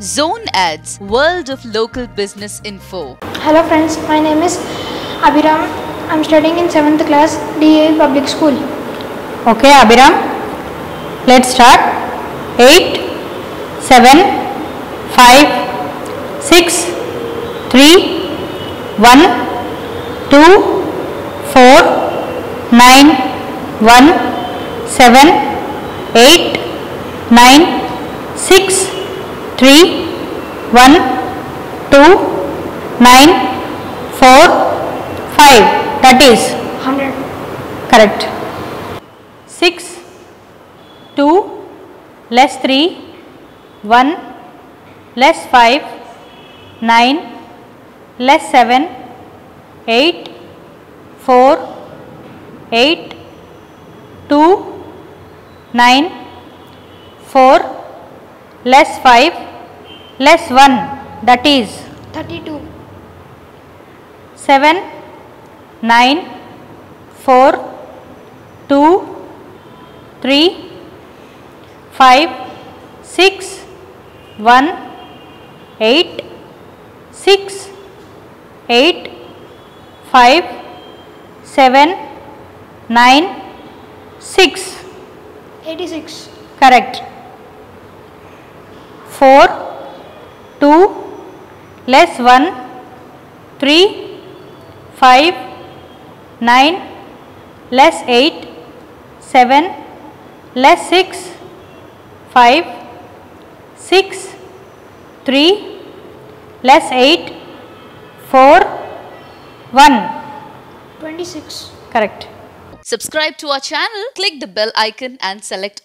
Zone Ads, World of Local Business Info. Hello friends, my name is Abhiram. I'm studying in 7th class DA Public School. Okay, Abhiram. Let's start. 8, 7, 5, 6, 3, 1, 2, 4, 9, 1, 7, 8, 9, 6, 3, 1, 2, 9, 4, 5. That is 100. correct. 6, 2, less 3, 1, less 5, 9, less 7, 8, 4, 8, 2, 9, 4, less 5, less 1 that is 32. 7, 9, 4, 2, 3, 5, 6, 1, 8, 6, 8, 5, 7, 9, 6. 86. Correct. 4, 2, less 1, 3, 5, 9, less 8, 7, less 6, 5, 6, 3, less 8, 4, 1. 26. Correct. Subscribe to our channel, click the bell icon and select